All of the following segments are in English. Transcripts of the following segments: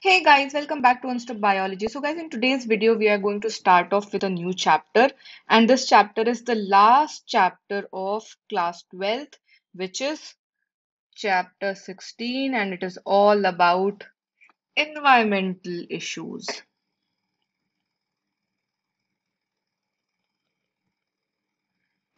Hey guys, welcome back to One Stop Biology. So guys, in today's video, we are going to start off with a new chapter. And this chapter is the last chapter of class 12th, which is chapter 16, and it is all about environmental issues.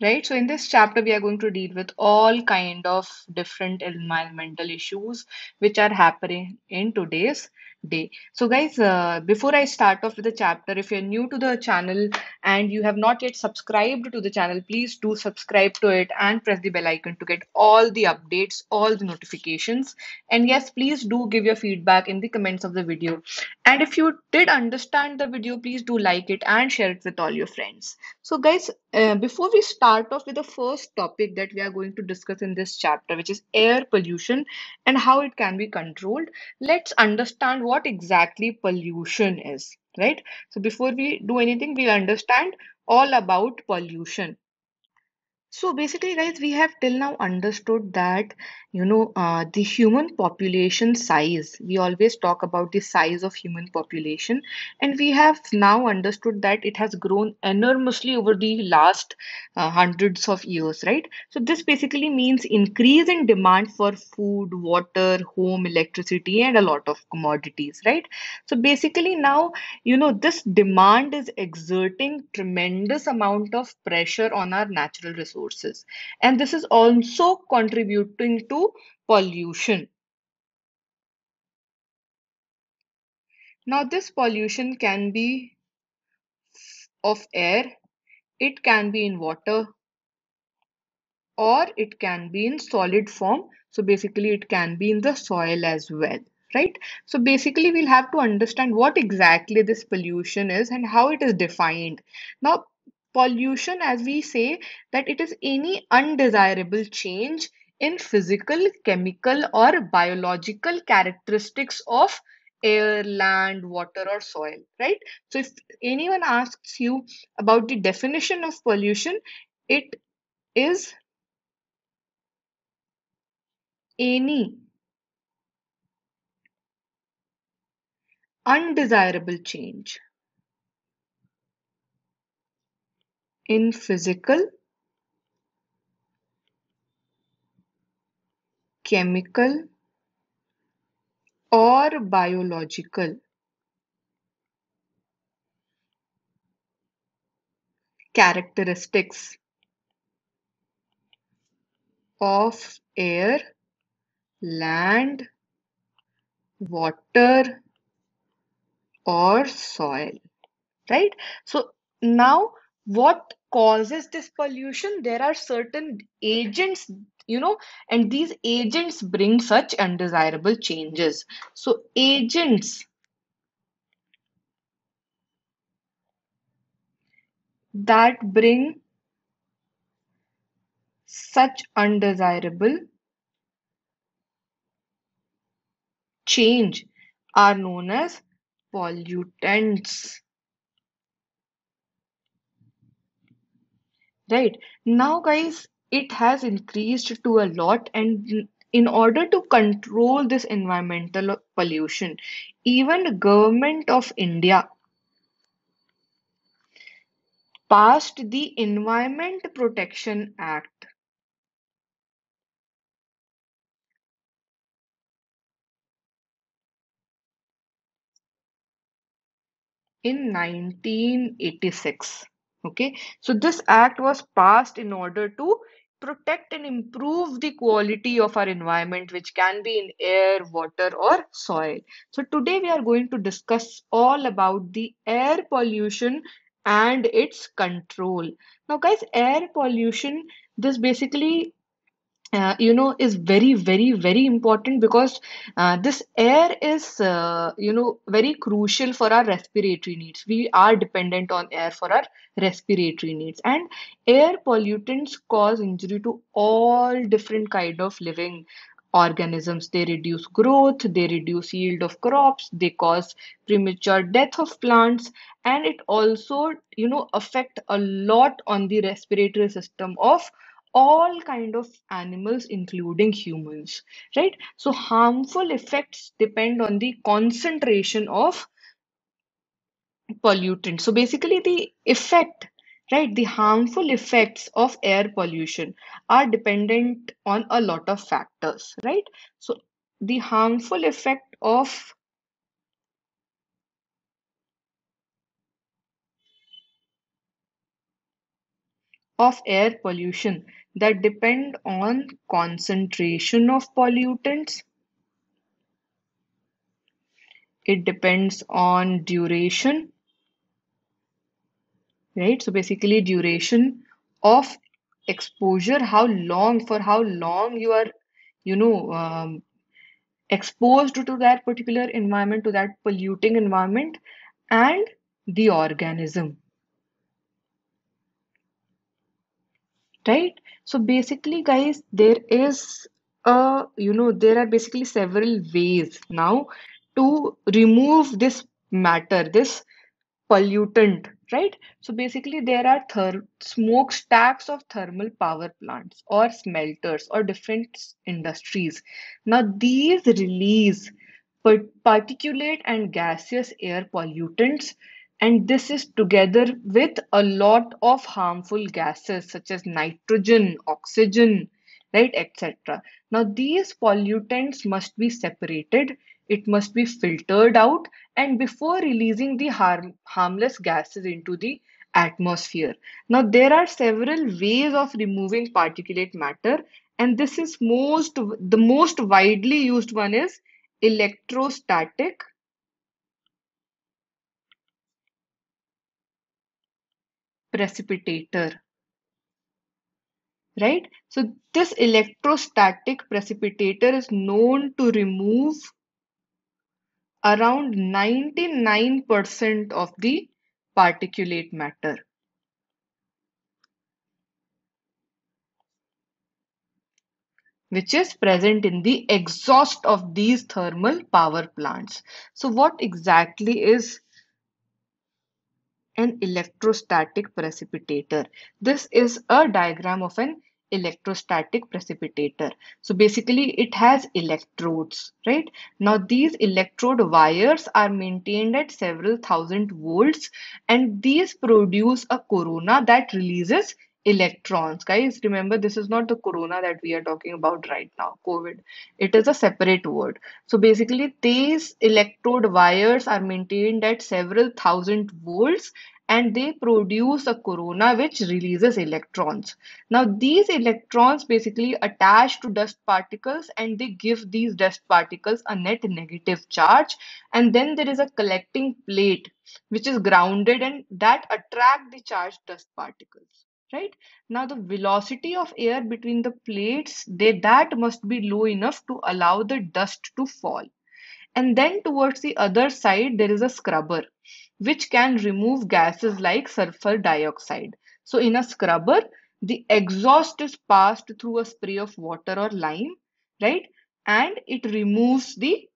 right so in this chapter we are going to deal with all kind of different environmental issues which are happening in today's day. So guys uh, before i start off with the chapter if you're new to the channel and you have not yet subscribed to the channel please do subscribe to it and press the bell icon to get all the updates all the notifications. And yes please do give your feedback in the comments of the video. And if you did understand the video please do like it and share it with all your friends. So guys uh, before we start off with the first topic that we are going to discuss in this chapter, which is air pollution and how it can be controlled, let's understand what exactly pollution is, right? So before we do anything, we understand all about pollution. So basically, guys, we have till now understood that, you know, uh, the human population size, we always talk about the size of human population, and we have now understood that it has grown enormously over the last uh, hundreds of years, right? So this basically means increase in demand for food, water, home, electricity, and a lot of commodities, right? So basically now, you know, this demand is exerting tremendous amount of pressure on our natural resources. And this is also contributing to pollution. Now, this pollution can be of air, it can be in water, or it can be in solid form. So basically, it can be in the soil as well right? So basically, we'll have to understand what exactly this pollution is and how it is defined. Now, pollution, as we say, that it is any undesirable change in physical, chemical, or biological characteristics of air, land, water, or soil, right? So if anyone asks you about the definition of pollution, it is any undesirable change in physical, chemical, or biological characteristics of air, land, water, or soil, right? So now what causes this pollution? There are certain agents, you know, and these agents bring such undesirable changes. So agents that bring such undesirable change are known as pollutants. Right now, guys, it has increased to a lot, and in order to control this environmental pollution, even the government of India passed the Environment Protection Act. in 1986 okay so this act was passed in order to protect and improve the quality of our environment which can be in air water or soil. So today we are going to discuss all about the air pollution and its control. Now guys air pollution this basically uh, you know is very very very important because uh, this air is uh, you know very crucial for our respiratory needs. We are dependent on air for our respiratory needs. And air pollutants cause injury to all different kind of living organisms. They reduce growth they reduce yield of crops they cause premature death of plants. And it also you know affect a lot on the respiratory system of all kind of animals including humans right? So harmful effects depend on the concentration of pollutant so basically the effect right the harmful effects of air pollution are dependent on a lot of factors right? So the harmful effect of of air pollution that depend on concentration of pollutants. It depends on duration right? So basically duration of exposure how long for how long you are you know um, exposed to that particular environment to that polluting environment and the organism right? So basically guys there is a you know there are basically several ways now to remove this matter this pollutant right? So basically there are ther- smokestacks of thermal power plants or smelters or different industries. Now these release particulate and gaseous air pollutants and this is together with a lot of harmful gases such as nitrogen oxygen right etc now these pollutants must be separated it must be filtered out and before releasing the harm, harmless gases into the atmosphere. Now, there are several ways of removing particulate matter, and this is most the most widely used one is electrostatic precipitator, right? So, this electrostatic precipitator is known to remove around 99% of the particulate matter. which is present in the exhaust of these thermal power plants. So what exactly is an electrostatic precipitator? This is a diagram of an electrostatic precipitator. So basically it has electrodes, right? Now these electrode wires are maintained at several thousand volts and these produce a corona that releases electrons. Guys, remember this is not the corona that we are talking about right now, COVID. It is a separate word. So basically these electrode wires are maintained at several thousand volts and they produce a corona which releases electrons. Now, these electrons basically attach to dust particles and they give these dust particles a net negative charge. And then there is a collecting plate which is grounded and that attract the charged dust particles. Right now, the velocity of air between the plates they that must be low enough to allow the dust to fall. And then towards the other side, there is a scrubber which can remove gases like sulfur dioxide. So, in a scrubber, the exhaust is passed through a spray of water or lime, right? And it removes the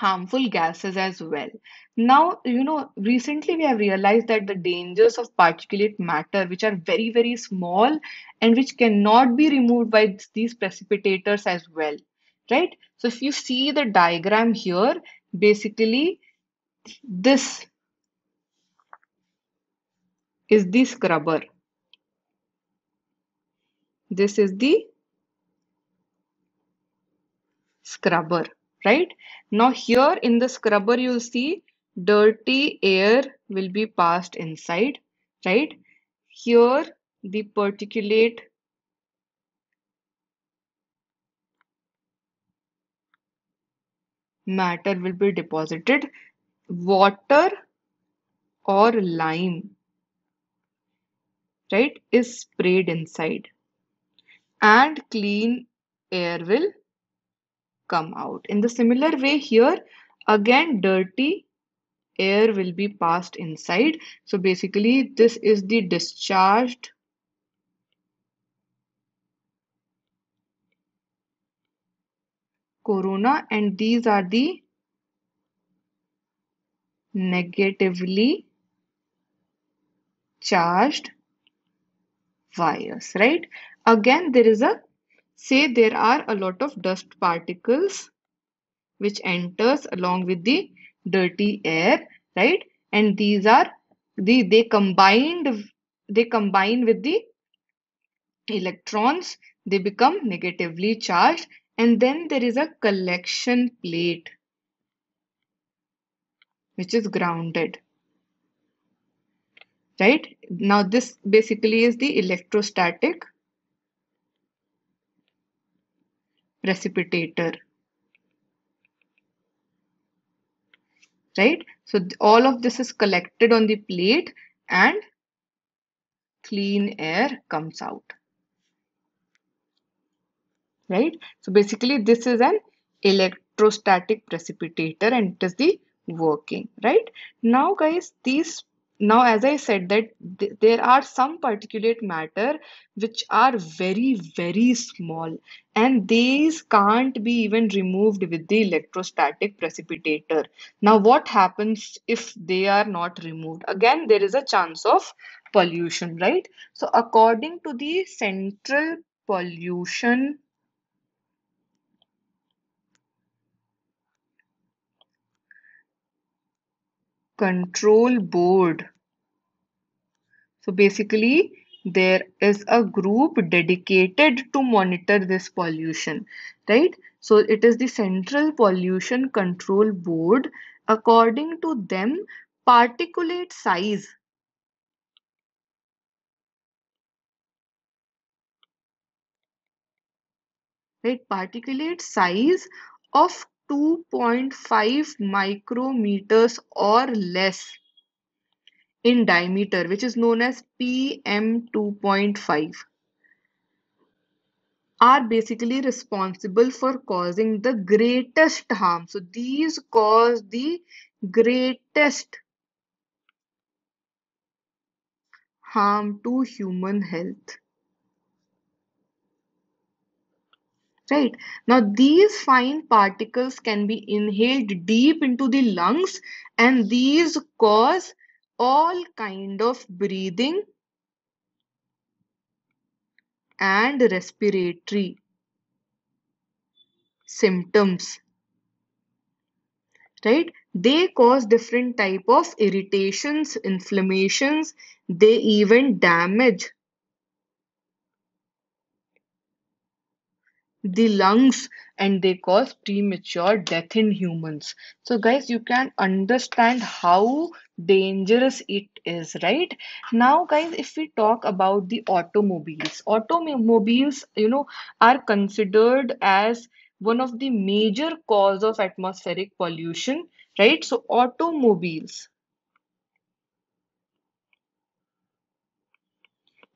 harmful gases as well. Now, you know, recently we have realized that the dangers of particulate matter, which are very, very small and which cannot be removed by these precipitators as well, right? So, if you see the diagram here, basically this is the scrubber. This is the scrubber, right? Now here in the scrubber, you'll see dirty air will be passed inside, right? Here the particulate matter will be deposited. Water or lime, right, is sprayed inside and clean air will come out. In the similar way here, again dirty air will be passed inside. So basically this is the discharged corona and these are the negatively charged wires, right? again there is a say there are a lot of dust particles which enters along with the dirty air right? And these are the they combined they combine with the electrons. They become negatively charged. And then there is a collection plate which is grounded right? Now this basically is the electrostatic precipitator. Right? So all of this is collected on the plate and clean air comes out. Right? So basically this is an electrostatic precipitator and it is the working. Right? Now guys these now as i said that th there are some particulate matter which are very very small and these can't be even removed with the electrostatic precipitator. Now what happens if they are not removed? Again there is a chance of pollution right? So according to the central pollution control board. So basically there is a group dedicated to monitor this pollution right? So it is the central pollution control board. According to them particulate size right? Particulate size of 2.5 micrometers or less in diameter which is known as PM2.5 are basically responsible for causing the greatest harm. So these cause the greatest harm to human health. Right? Now these fine particles can be inhaled deep into the lungs and these cause all kind of breathing and respiratory symptoms right? They cause different type of irritations inflammations. They even damage the lungs and they cause premature death in humans. So guys, you can understand how dangerous it is, right? Now guys, if we talk about the automobiles, automobiles, you know, are considered as one of the major cause of atmospheric pollution, right? So automobiles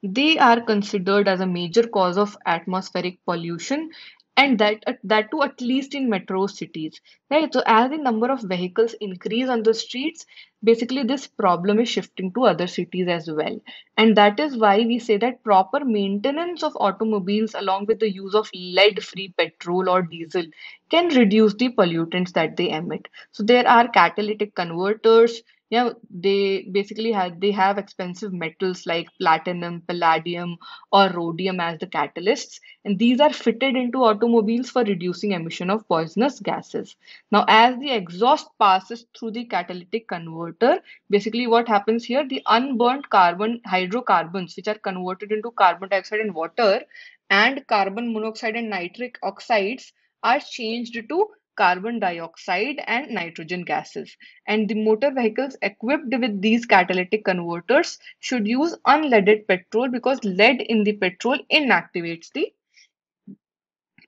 they are considered as a major cause of atmospheric pollution and that uh, that too at least in metro cities right? So as the number of vehicles increase on the streets basically this problem is shifting to other cities as well. And that is why we say that proper maintenance of automobiles along with the use of lead free petrol or diesel can reduce the pollutants that they emit. So there are catalytic converters yeah they basically have they have expensive metals like platinum palladium or rhodium as the catalysts and these are fitted into automobiles for reducing emission of poisonous gases. Now as the exhaust passes through the catalytic converter basically what happens here the unburnt carbon hydrocarbons which are converted into carbon dioxide and water and carbon monoxide and nitric oxides are changed to carbon dioxide and nitrogen gases. And the motor vehicles equipped with these catalytic converters should use unleaded petrol because lead in the petrol inactivates the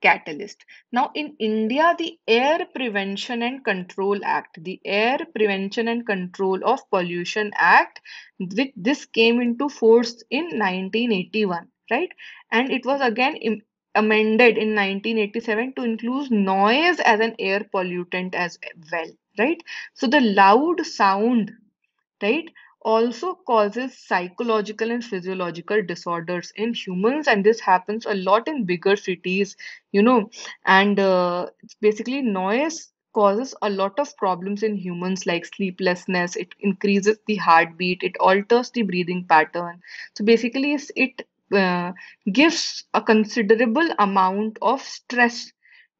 catalyst. Now, in India, the Air Prevention and Control Act, the Air Prevention and Control of Pollution Act, this came into force in 1981, right? And it was again amended in 1987 to include noise as an air pollutant as well, right? So the loud sound, right? also causes psychological and physiological disorders in humans and this happens a lot in bigger cities you know and uh, basically noise causes a lot of problems in humans like sleeplessness it increases the heartbeat it alters the breathing pattern so basically it uh, gives a considerable amount of stress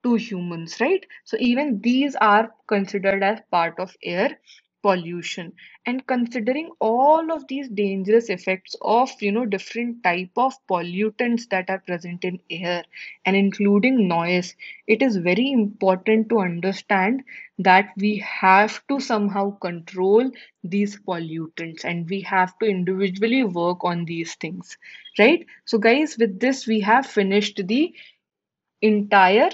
to humans, right? So even these are considered as part of air pollution. And considering all of these dangerous effects of you know different type of pollutants that are present in air and including noise it is very important to understand that we have to somehow control these pollutants and we have to individually work on these things right? So guys with this we have finished the entire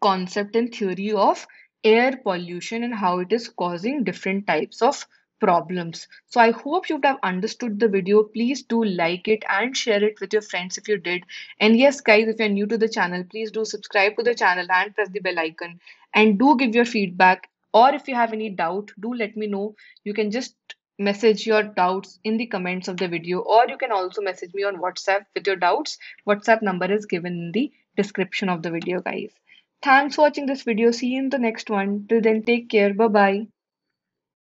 concept and theory of air pollution and how it is causing different types of problems. So I hope you have understood the video. Please do like it and share it with your friends if you did. And yes, guys, if you're new to the channel, please do subscribe to the channel and press the bell icon. And do give your feedback. Or if you have any doubt, do let me know. You can just message your doubts in the comments of the video or you can also message me on WhatsApp with your doubts. WhatsApp number is given in the description of the video, guys. Thanks for watching this video. See you in the next one. Till then, take care. Bye bye.